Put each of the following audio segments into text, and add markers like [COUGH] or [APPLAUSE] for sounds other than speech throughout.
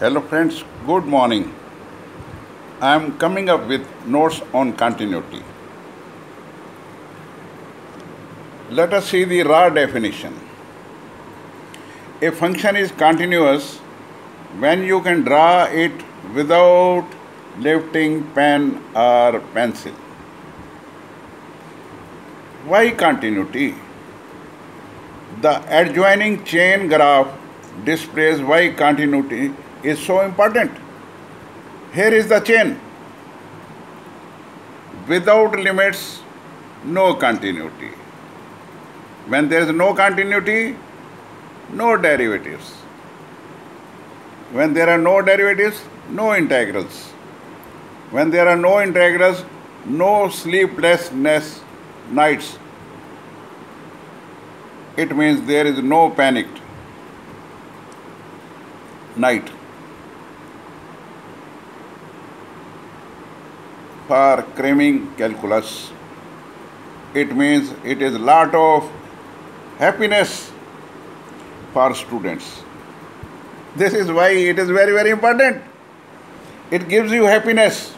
Hello friends, good morning. I am coming up with notes on continuity. Let us see the raw definition. A function is continuous when you can draw it without lifting pen or pencil. Why continuity? The adjoining chain graph displays why continuity is so important. Here is the chain. Without limits, no continuity. When there is no continuity, no derivatives. When there are no derivatives, no integrals. When there are no integrals, no sleeplessness nights. It means there is no panicked night. For cramming calculus, it means it is a lot of happiness for students. This is why it is very, very important. It gives you happiness.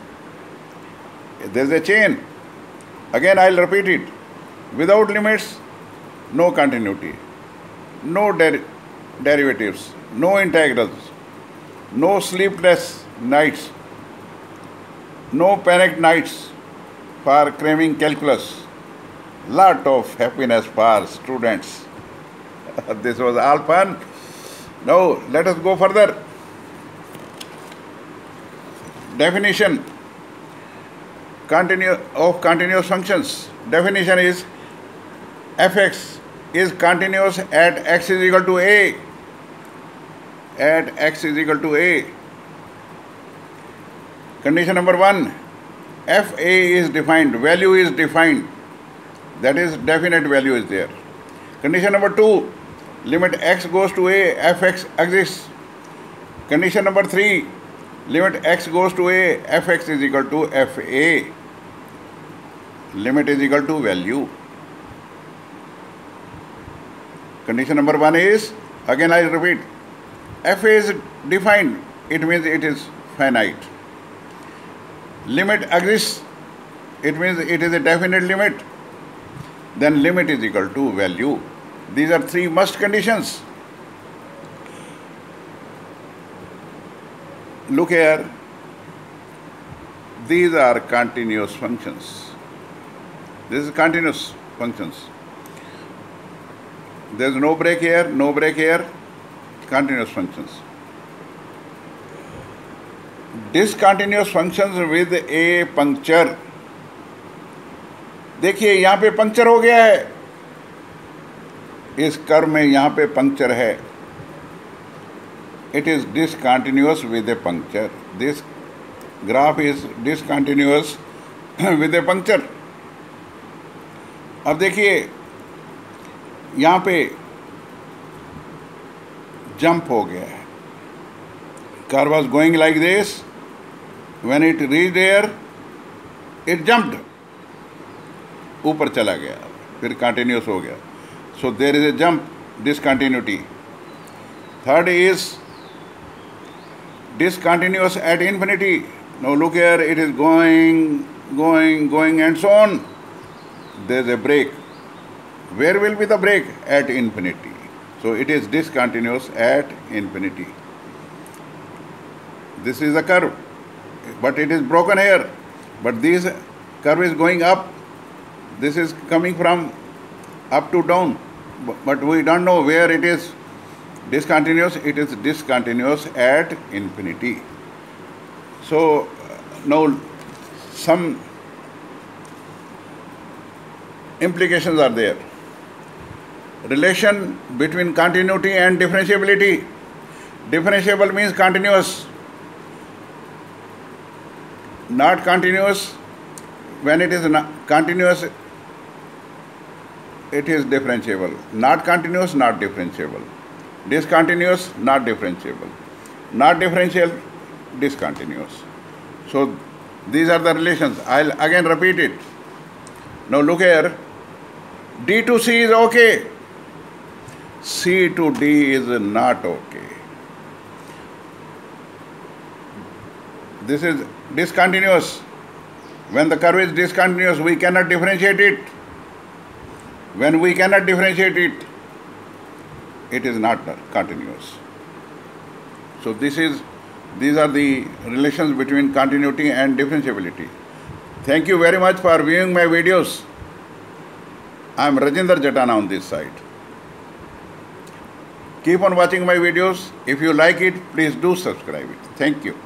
There is a chain. Again, I'll repeat it. Without limits, no continuity, no der- derivatives, no integrals, no sleepless nights, no panic nights for cramming calculus. Lot of happiness for students. [LAUGHS] this was all fun. Now let us go further. Definition continue of continuous functions. Definition is fx is continuous at x is equal to a. At x is equal to a. Condition number one fa is defined, value is defined, that is, definite value is there. Condition number two limit x goes to a, fx exists. Condition number three limit x goes to a, fx is equal to fa. Limit is equal to value. Condition number one is, again I repeat, fa is defined, it means it is finite. Limit exists, it means it is a definite limit. Then limit is equal to value. These are three must conditions. Look here, these are continuous functions. This is continuous functions. There is no break here, no break here, continuous functions. Discontinuous functions with a puncture देखिए, यहाँ पे puncture हो गया है। इस कर में यहाँ पे पंक्चर है। It is discontinuous with a puncture this graph is discontinuous with a puncture अब देखिए, यहाँ पे जंप हो गया है। Car was going like this when it reach there it jumped ऊपर चला गया फिर कंटिन्यूस हो गया सो there is a jump discontinuity third is discontinuous at infinity. Now look here, it is going, going, going, and so on. There is a break. Where will be the break? At infinity. So it is discontinuous at infinity. This is a curve, but it is broken here. But this curve is going up. This is coming from up to down. But we don't know where it is discontinuous it is discontinuous at infinity so uh, now some implications are there relation between continuity and differentiability differentiable means continuous not continuous when it is continuous it is differentiable. Not continuous not differentiable. Discontinuous not differentiable. Not differential discontinuous. So these are the relations. I'll again repeat it. Now look here. D to c is okay. C to d is not okay this is discontinuous. When the curve is discontinuous, we cannot differentiate it. When we cannot differentiate it, it is not continuous. So this is these are the relations between continuity and differentiability. Thank you very much for viewing my videos. I am Rajender Jatana on this side. Keep on watching my videos. If you like it, please do subscribe it. Thank you.